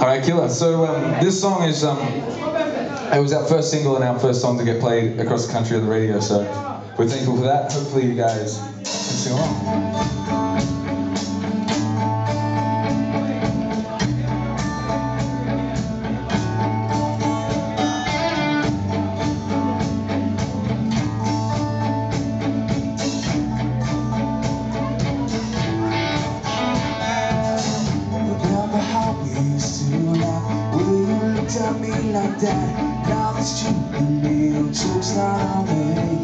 All right, killer. So um, this song is um, it was our first single and our first song to get played across the country on the radio. So we're thankful for that. Hopefully you guys can sing along. looked at me like that. Now it's you and me who choose our way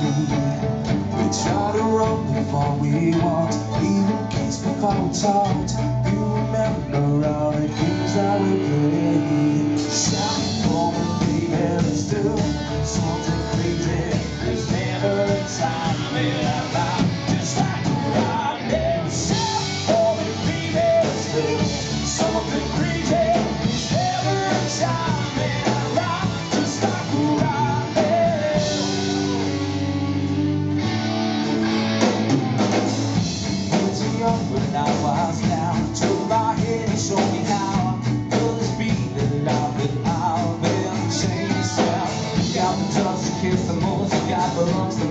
We try to run before we want, Even kiss before we talked You remember all the games that we played